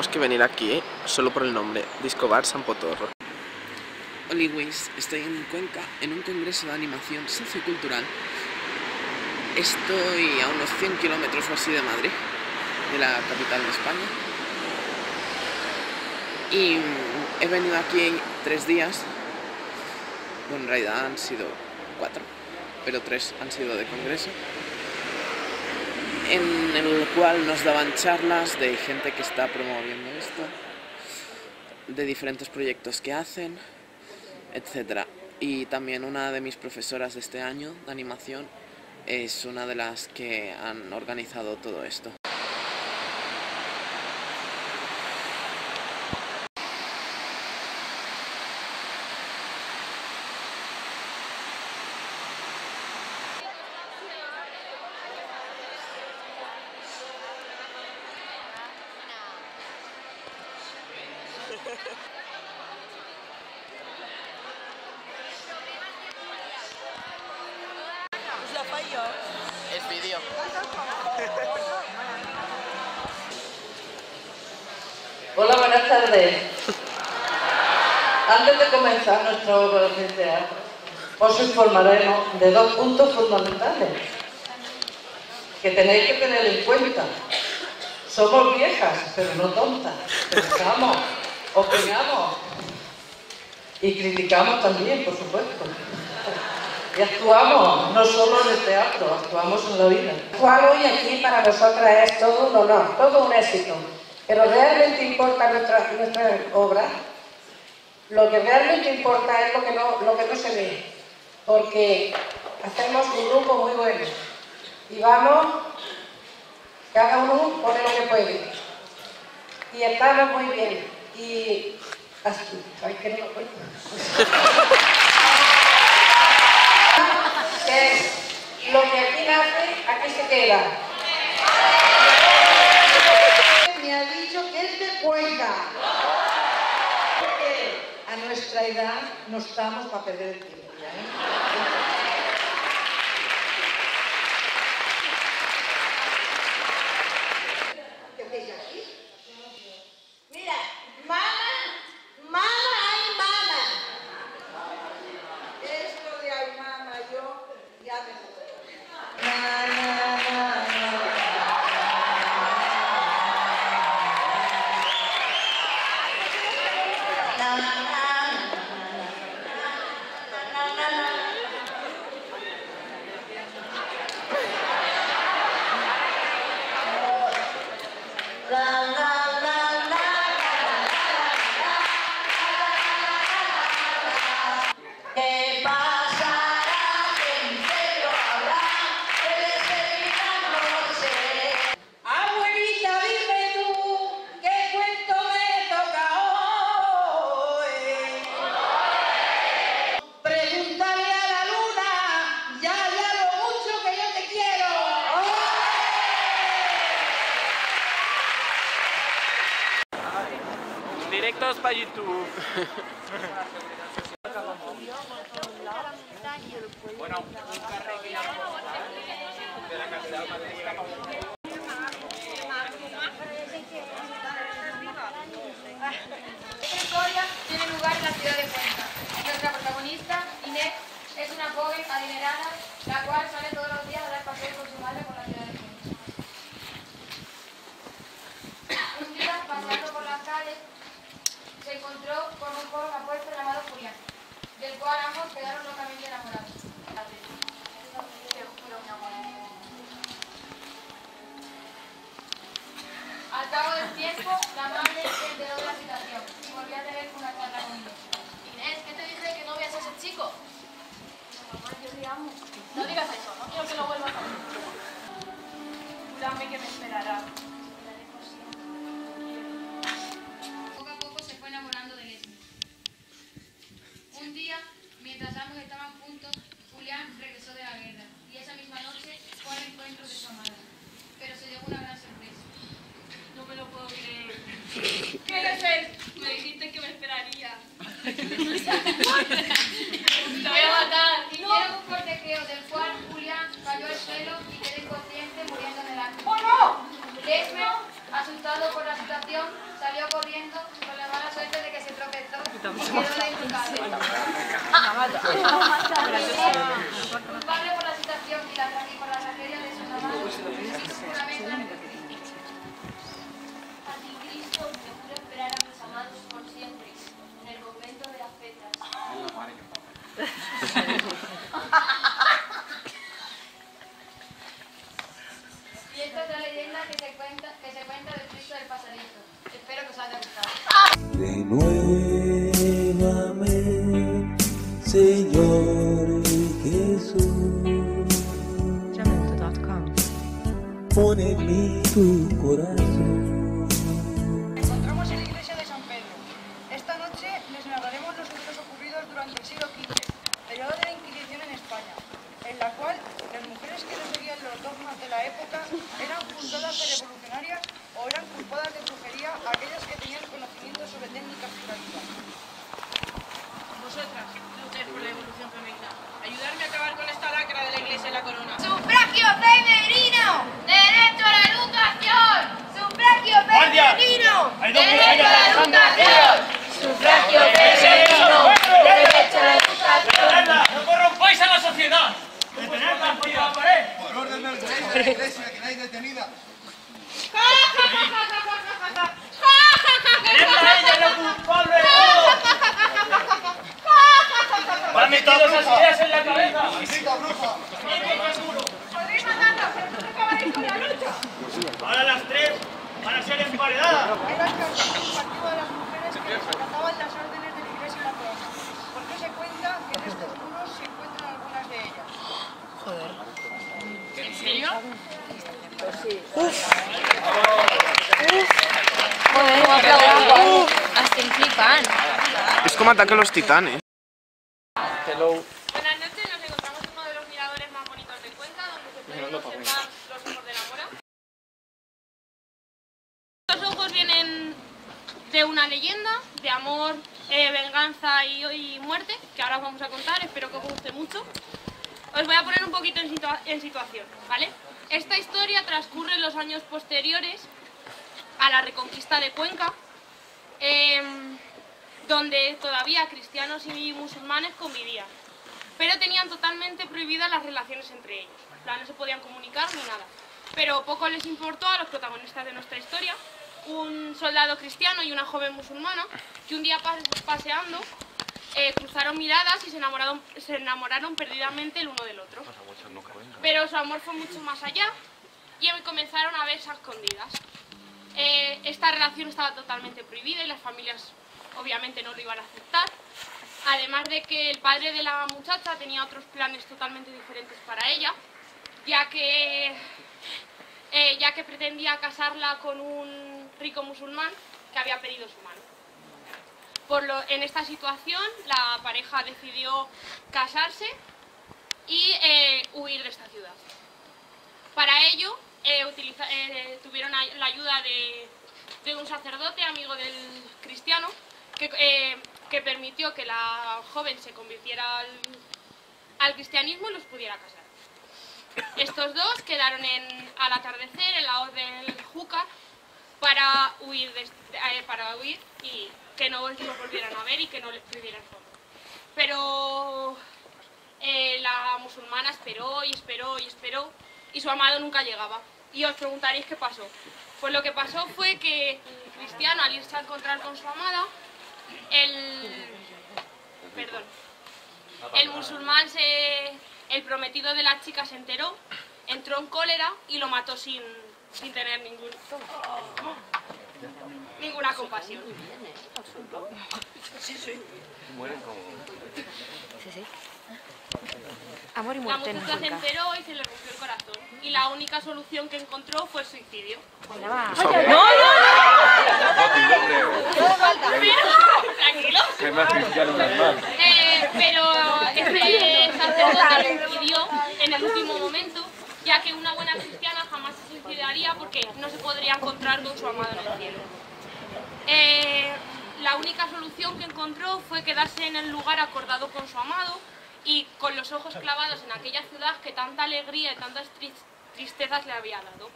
tenemos que venir aquí, ¿eh? solo por el nombre, Disco Bar San Potorro. Oliwis, estoy en Cuenca en un congreso de animación sociocultural. Estoy a unos 100 kilómetros o así de Madrid, de la capital de España. Y he venido aquí tres días. Bueno, en realidad han sido cuatro, pero tres han sido de congreso. En el cual nos daban charlas de gente que está promoviendo esto, de diferentes proyectos que hacen, etc. Y también una de mis profesoras de este año de animación es una de las que han organizado todo esto. Es vídeo. Hola, buenas tardes. Antes de comenzar nuestro teatro, os informaremos de dos puntos fundamentales que tenéis que tener en cuenta. Somos viejas, pero no tontas. Pensamos, opinamos y criticamos también, por supuesto. Y actuamos, no solo en el teatro, actuamos en la vida. Actuar hoy aquí para nosotras es todo un honor, todo un éxito. Pero realmente importa nuestra obra. Lo que realmente importa es lo que, no, lo que no se ve. Porque hacemos un grupo muy bueno. Y vamos, cada uno pone lo que puede. Y estamos muy bien. Y así, ay, que no lo nos estamos a perder el tiempo. Directos para YouTube. Esta historia tiene lugar en la ciudad de Cuenca. Nuestra protagonista, Inés, es una joven adinerada, la cual sale todos los días a dar paseos con su madre por la ciudad de Cuenca. Un día, paseando por las calles, se encontró con un joven apuesto llamado Julián, del cual ambos quedaron locamente enamorados. Al cabo del tiempo, la madre se enteró de la situación y volvió a tener una charla con Inés. Inés, ¿qué te dice que no veas a ese chico? Mamá, yo te amo. No digas eso, no quiero que lo vuelvas a hacer. Júrame que me esperará. Jesper, asustado por la situación, salió corriendo con la mala suerte de que se tropezó y quedó la situación que se cuenta, que se cuenta del Cristo del Pasadizo. Espero que os haya gustado. Renuévame, Señor Jesús. Pon en mí tu corazón. Vosotras, luchas por la evolución femenina. Ayudarme a acabar con esta lacra de la iglesia y la corona. ¡Sufragio femenino! ¡Derecho a la educación! ¡Sufragio femenino! ¡Derecho a la educación! ¡Sufragio femenino! ¡Derecho a la educación! ¡No corrompáis a la sociedad! ¡Detenedla por la pared! Por orden del rey de la iglesia, que nadie detenida. ¡Tenedla a ella la culpable de ¡Va metido esas ideas en la cabeza! ¡Maldita bruja! ¡Podéis matarnos, pero no acabaréis con la lucha! Ahora las tres van a ser emparedadas. Era el partido de las mujeres que desacataban las órdenes de la iglesia y la corona. Porque se cuenta que en estos muros se encuentran algunas de ellas. ¿En serio? Es como ataque a los titanes. Buenas noches, nos encontramos en uno de los miradores más bonitos de Cuenca, donde se pueden observar los ojos de la mora. Los ojos vienen de una leyenda de amor, eh, venganza y, y muerte, que ahora os vamos a contar, espero que os guste mucho. Os voy a poner un poquito en, situa- en situación, ¿vale? Esta historia transcurre en los años posteriores a la reconquista de Cuenca, em, donde todavía cristianos y musulmanes convivían, pero tenían totalmente prohibidas las relaciones entre ellos. No se podían comunicar ni nada. Pero poco les importó a los protagonistas de nuestra historia, un soldado cristiano y una joven musulmana, que un día pas- paseando eh, cruzaron miradas y se enamoraron, perdidamente el uno del otro. Pero su amor fue mucho más allá y comenzaron a verse escondidas. Eh, esta relación estaba totalmente prohibida y las familias obviamente no lo iban a aceptar. Además de que el padre de la muchacha tenía otros planes totalmente diferentes para ella, ya que, eh, ya que pretendía casarla con un rico musulmán que había pedido su mano. Por lo- en esta situación la pareja decidió casarse y eh, huir de esta ciudad. Para ello eh, tuvieron la ayuda de, de un sacerdote amigo del cristiano que, eh, que permitió que la joven se convirtiera al, al cristianismo y los pudiera casar. Estos dos quedaron en- al atardecer en la hoz del Júcar para huir, de- eh, para huir y que no los volvieran a ver y que no les pidieran su amor. Pero eh, la musulmana esperó y esperó y esperó y su amado nunca llegaba. Y os preguntaréis qué pasó. Pues lo que pasó fue que cristiano al irse a encontrar con su amada, el, perdón, el musulmán, se, el prometido de la chica se enteró, entró en cólera y lo mató sin, sin tener ningún, ninguna compasión. Amor y La muerte en muchacha se enteró y se le rompió el corazón. Y la única solución que encontró fue el suicidio. Allá va. Oye, ¡No, Tranquilo. Eh, pero este sacerdote lo impidió en el último momento, ya que una buena cristiana jamás se suicidaría porque no se podría encontrar con su amado en el cielo. Eh, la única solución que encontró fue quedarse en el lugar acordado con su amado y con los ojos clavados en aquella ciudad que tanta alegría y tantas tris- tristezas le había dado.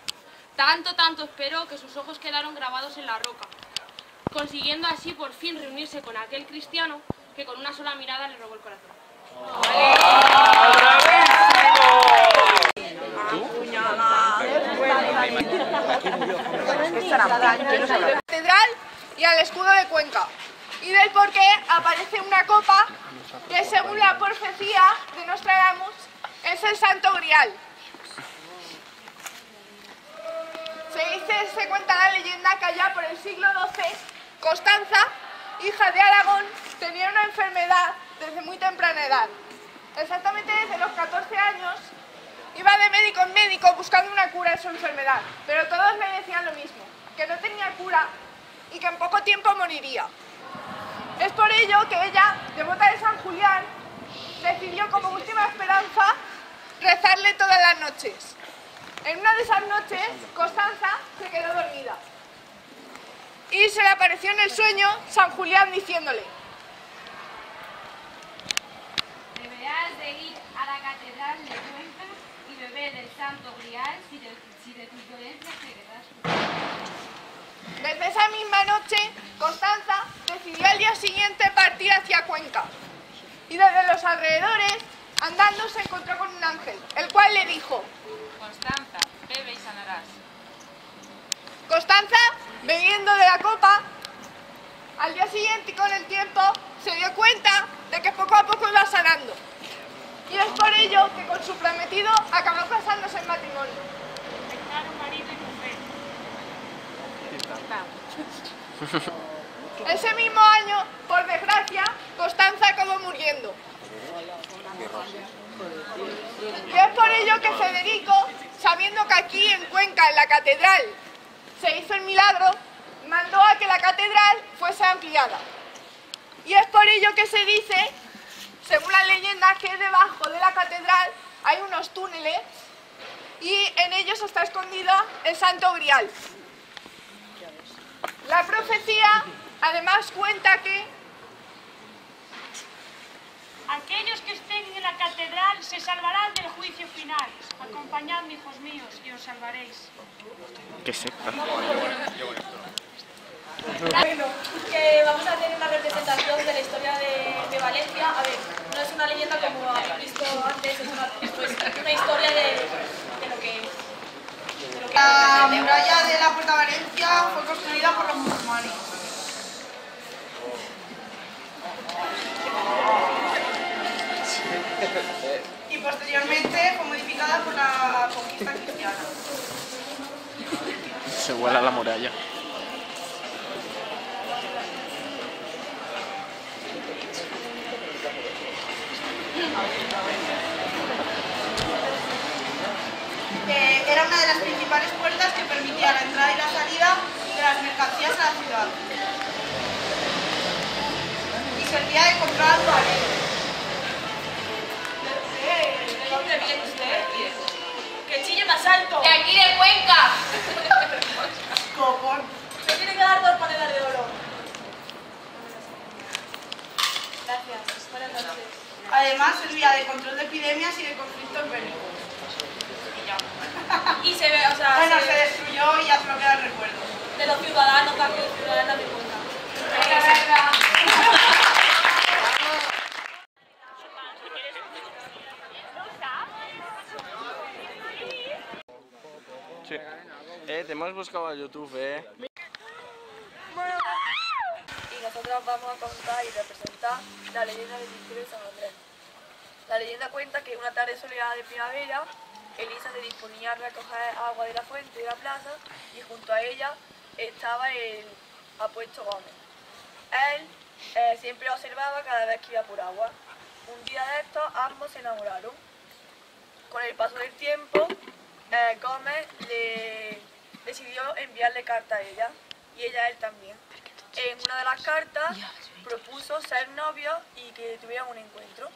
Tanto, tanto esperó que sus ojos quedaron grabados en la roca. consiguiendo así por fin reunirse con aquel cristiano que con una sola mirada le robó el corazón. catedral y al escudo de Cuenca. Y del por qué aparece una copa que según la profecía de Nostradamus es el Santo Grial. Se dice, se cuenta la leyenda que allá por el siglo XII, Constanza, hija de Aragón, tenía una enfermedad desde muy temprana edad. Exactamente desde los 14 años iba de médico en médico buscando una cura de su enfermedad, pero todos le decían lo mismo, que no tenía cura y que en poco tiempo moriría. Es por ello que ella, devota de San Julián, decidió como última esperanza rezarle todas las noches. En una de esas noches, Constanza se quedó dormida. Y se le apareció en el sueño San Julián diciéndole, Deberás de ir a la catedral de Cuenca y beber del santo grial si de, si de tus dolencias te quedas Desde esa misma noche, Constanza decidió al día siguiente partir hacia Cuenca. Y desde los alrededores, andando, se encontró con un ángel, el cual le dijo, Constanza, bebe y sanarás. Constanza, bebiendo de la copa, al día siguiente y con el tiempo, se dio cuenta de que poco a poco iba sanando. Y es por ello que con su prometido acabó casándose en matrimonio. Ese mismo año, por desgracia, Constanza acabó muriendo. Y es por ello que Federico, sabiendo que aquí en Cuenca, en la catedral, se hizo el milagro, mandó a que la catedral fuese ampliada. Y es por ello que se dice, según la leyenda, que debajo de la catedral hay unos túneles y en ellos está escondido el Santo Grial. La profecía además cuenta que Aquellos que estén en la catedral se salvarán del juicio final. Acompañadme, hijos míos, y os salvaréis. Qué secta. Bueno, que vamos a hacer una representación de la historia de, de Valencia. A ver, no es una leyenda como habéis visto antes, es una, esto es una historia de, de lo que es. de lo que- la muralla de la Puerta Valencia fue construida por los musulmanes. Y posteriormente fue modificada por la conquista cristiana. Se vuela la muralla. que era una de las principales puertas que permitía la entrada epidemias y de conflictos bélicos. Y se ve, o sea, Bueno, se se destruyó y ya solo queda el recuerdo. de los ciudadanos, tanto de ciudadanas de Cuenca. Sí. Eh, te hemos buscado a YouTube, eh. y nosotros vamos a contar y representar la leyenda del misterio de San Andrés. La leyenda cuenta que una tarde soleada de primavera, Elisa se disponía a recoger agua de la fuente de la plaza y junto a ella estaba el apuesto Gómez. Él eh, siempre la observaba cada vez que iba por agua. Un día de estos ambos se enamoraron. Con el paso del tiempo, eh, Gómez le decidió enviarle carta a ella y ella a él también. En una de las cartas propuso ser novios y que tuvieran un encuentro.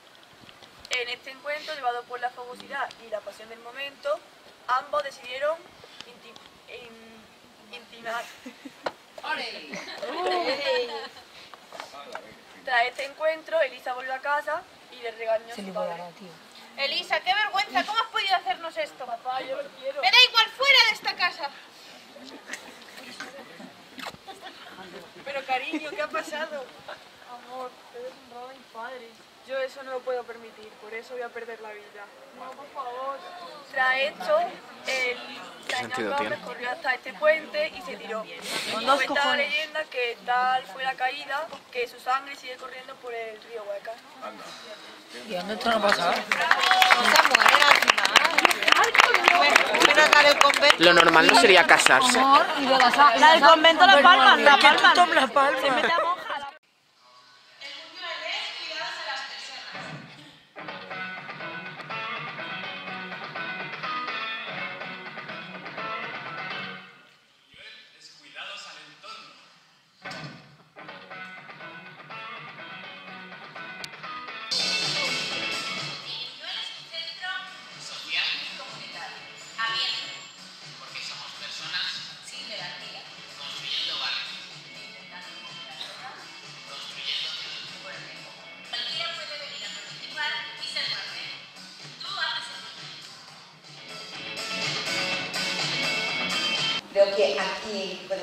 En este encuentro, llevado por la fogosidad y la pasión del momento, ambos decidieron inti- in- intimar. Tras este encuentro, Elisa volvió a casa y le regañó a su padre. Elisa, qué vergüenza, ¿cómo has podido hacernos esto? Papá, yo lo quiero. Me da igual fuera de esta casa. Pero cariño, ¿qué ha pasado? Amor, te he desnudado a mi padre. Yo eso no lo puedo permitir, por eso voy a perder la vida. No, por favor. Tras esto, el sentido cañón tiene? corrió hasta este puente y se tiró. Cuenta la leyenda que tal fue la caída, que su sangre sigue corriendo por el río Hueca. ¿Y dónde esto no pasa? Lo normal no sería casarse. La del convento La Palma, La Palma. La Palma.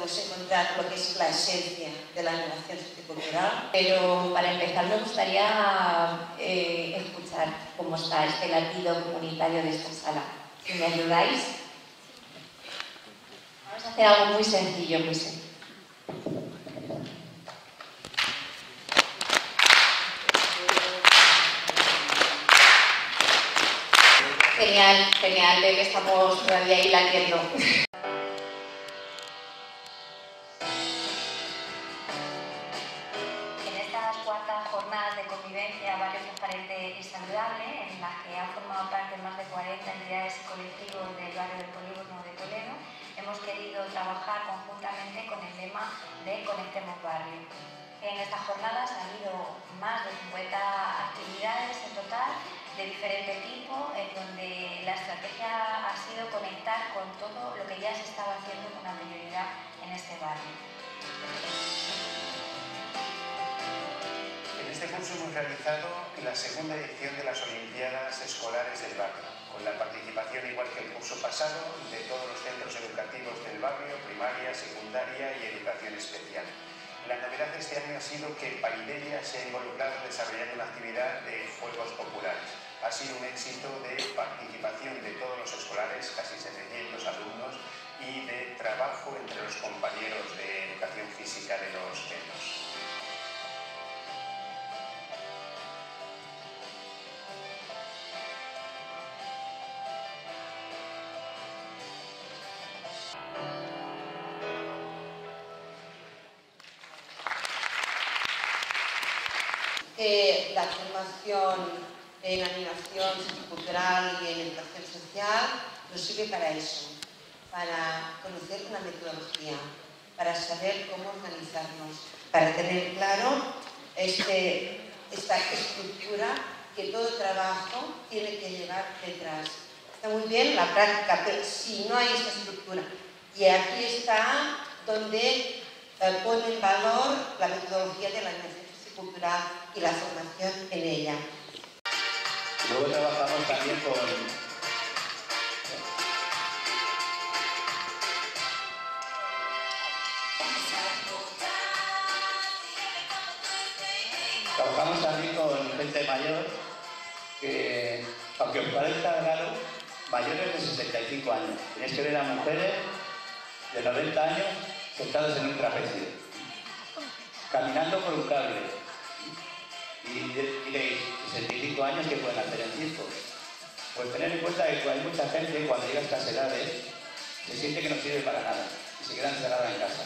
Podemos encontrar lo que es la esencia de la animación sociocultural. Pero para empezar me gustaría eh, escuchar cómo está este latido comunitario de esta sala. Si me ayudáis. Vamos a hacer algo muy sencillo, muy sencillo. Genial, genial, de que estamos todavía ahí latiendo. Del barrio del Polígono de Toledo, hemos querido trabajar conjuntamente con el lema de Conectemos Barrio. En estas jornadas ha habido más de 50 actividades en total de diferente tipo, en donde la estrategia ha sido conectar con todo lo que ya se estaba haciendo con anterioridad en este barrio. Este curso hemos realizado la segunda edición de las Olimpiadas Escolares del Barrio, con la participación, igual que el curso pasado, de todos los centros educativos del barrio, primaria, secundaria y educación especial. La novedad de este año ha sido que Paideia se ha involucrado desarrollando una actividad de juegos populares. Ha sido un éxito de participación de todos los escolares, casi 700 alumnos, y de trabajo entre los compañeros de educación física de los centros. En animación cultural y en educación social nos sirve para eso, para conocer una metodología, para saber cómo organizarnos, para tener claro este, esta estructura que todo trabajo tiene que llevar detrás. Está muy bien la práctica, pero si no hay esta estructura, y aquí está donde eh, pone en valor la metodología de la animación cultural y la formación en ella. Luego trabajamos también con... Trabajamos también con gente mayor que, aunque os parezca raro, mayores de 65 años. Tenéis que ver a mujeres de 90 años sentadas en un trapecio, caminando por un cable. Y diréis, 65 años, ¿qué pueden hacer en circo? Pues tener en cuenta que hay mucha gente cuando llega a estas edades se siente que no sirve para nada y se queda encerrada en casa.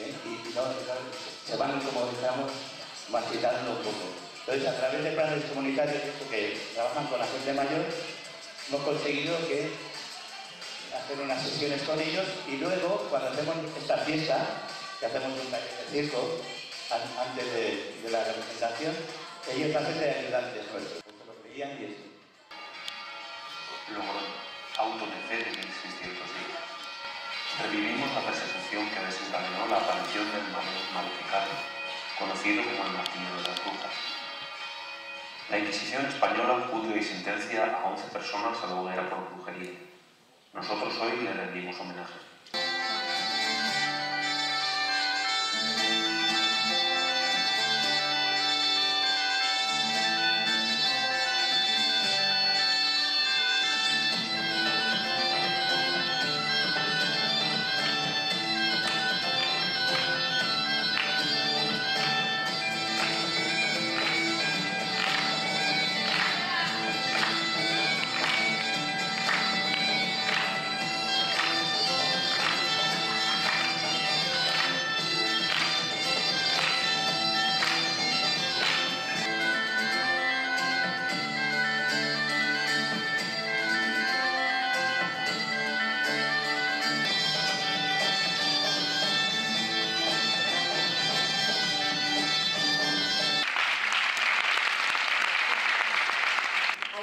¿eh? Y se van, como digamos, marchitando un poco. Entonces, a través de planes comunitarios que trabajan con la gente mayor, hemos conseguido que hacer unas sesiones con ellos y luego, cuando hacemos esta fiesta, que hacemos un taller de circo, antes de, de la representación, ellos hacen de ayudantes nuestros. Se los veían y eso. logró autodecer en existientes días. Revivimos la persecución que desencadenó la aparición del mayor maleficado, conocido como el martillo de las brujas. La Inquisición española juzga y sentencia a 11 personas a la hoguera por brujería. Nosotros hoy le rendimos homenaje.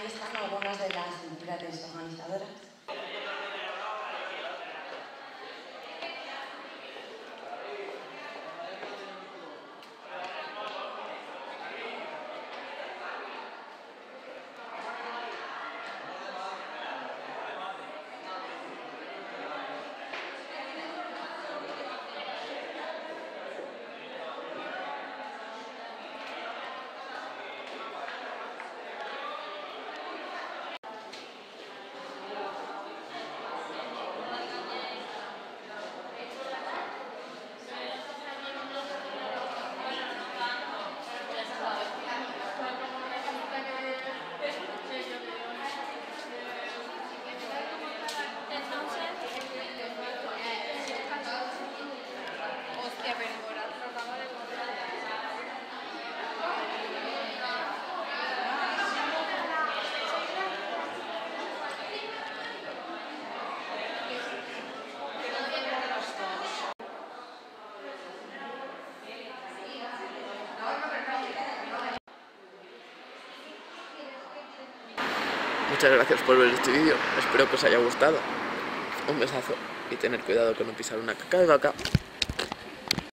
ahí están algunas de las mujeres organizadoras. Muchas gracias por ver este vídeo, espero que os haya gustado. Un besazo y tener cuidado con no pisar una caca de vaca.